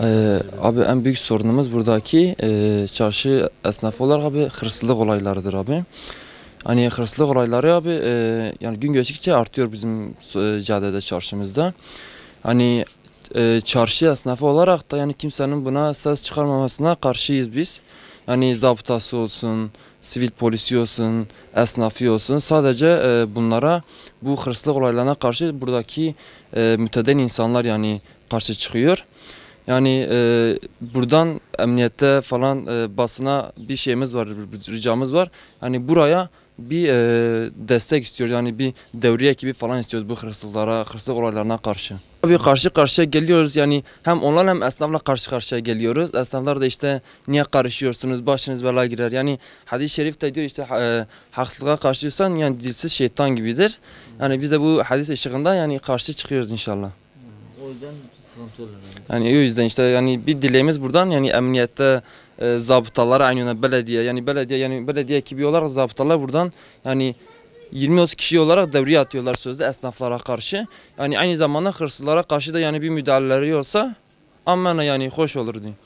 Ee, abi en büyük sorunumuz buradaki e, çarşı esnafı olarak abi hırsızlık olaylarıdır abi. Hani hırsızlık olayları abi e, yani gün geçtikçe artıyor bizim e, caddede çarşımızda. Hani e, çarşı esnafı olarak da yani kimsenin buna ses çıkarmamasına karşıyız biz. Yani zabıtası olsun, sivil polisi olsun, esnafı olsun sadece e, bunlara bu hırsızlık olaylarına karşı buradaki e, müteden insanlar yani karşı çıkıyor. Yani e, buradan emniyette falan e, basına bir şeyimiz var, bir ricamız var. Hani buraya bir e, destek istiyoruz. Yani bir devriye ekibi falan istiyoruz bu hırsızlara, hırsızlık olaylarına karşı. Abi karşı karşıya geliyoruz yani hem onlar hem esnafla karşı karşıya geliyoruz. Esnaflar da işte niye karışıyorsunuz başınız belaya girer. Yani hadis-i şerif de diyor işte e, haksızlığa karşıysan yani dilsiz şeytan gibidir. Yani biz de bu hadis ışığında yani karşı çıkıyoruz inşallah. O yüzden yani. O yüzden işte yani bir dileğimiz buradan yani emniyette e, zabıtalar aynı yöne belediye yani belediye yani belediye ekibi olarak zabıtalar buradan yani 20-30 kişi olarak devriye atıyorlar sözde esnaflara karşı. Yani aynı zamanda hırsızlara karşı da yani bir müdahaleleri olsa aman yani hoş olur diyeyim.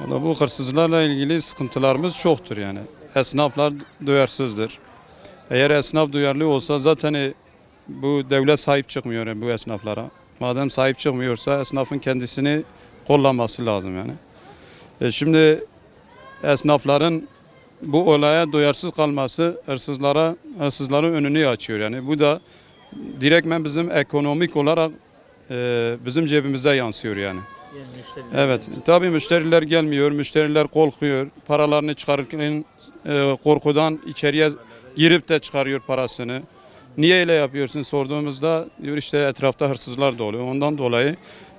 Valla bu hırsızlarla ilgili sıkıntılarımız çoktur yani. Esnaflar duyarsızdır. Eğer esnaf duyarlı olsa zaten e, bu devlet sahip çıkmıyor bu esnaflara. Madem sahip çıkmıyorsa esnafın kendisini kollaması lazım yani. E şimdi esnafların bu olaya duyarsız kalması hırsızlara hırsızların önünü açıyor yani. Bu da direktmen bizim ekonomik olarak e, bizim cebimize yansıyor yani. Evet, tabii müşteriler gelmiyor, müşteriler korkuyor. Paralarını çıkarırken e, korkudan içeriye girip de çıkarıyor parasını. Niye öyle yapıyorsun sorduğumuzda işte etrafta hırsızlar da oluyor. Ondan dolayı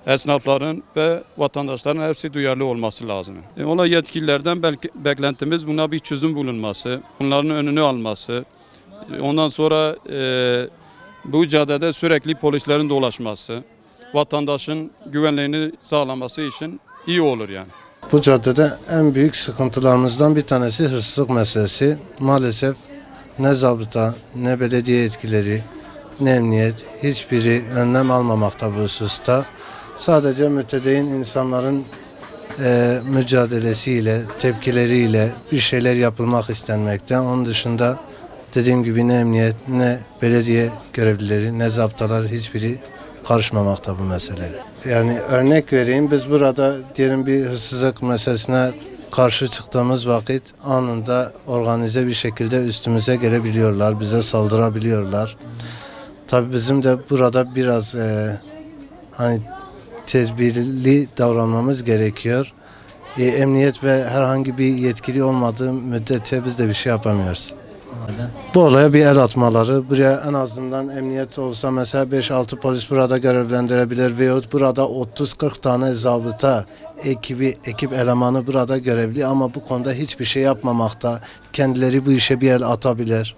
esnafların ve vatandaşların hepsi duyarlı olması lazım. E, ona yetkililerden belki, beklentimiz buna bir çözüm bulunması, bunların önünü alması. E, Ondan sonra e, bu caddede sürekli polislerin dolaşması, vatandaşın güvenliğini sağlaması için iyi olur yani. Bu caddede en büyük sıkıntılarımızdan bir tanesi hırsızlık meselesi. Maalesef ne zabıta, ne belediye etkileri, ne emniyet hiçbiri önlem almamakta bu hususta. Sadece mütedeyin insanların e, mücadelesiyle, tepkileriyle bir şeyler yapılmak istenmekte. Onun dışında dediğim gibi ne emniyet, ne belediye görevlileri, ne zaptalar hiçbiri karışmamakta bu mesele. Yani örnek vereyim biz burada diyelim bir hırsızlık meselesine karşı çıktığımız vakit anında organize bir şekilde üstümüze gelebiliyorlar, bize saldırabiliyorlar. Tabii bizim de burada biraz e, hani tedbirli davranmamız gerekiyor. E, emniyet ve herhangi bir yetkili olmadığı müddetçe biz de bir şey yapamıyoruz. Bu olaya bir el atmaları, buraya en azından emniyet olsa mesela 5-6 polis burada görevlendirebilir veyahut burada 30-40 tane zabıta ekibi, ekip elemanı burada görevli ama bu konuda hiçbir şey yapmamakta. Kendileri bu işe bir el atabilir.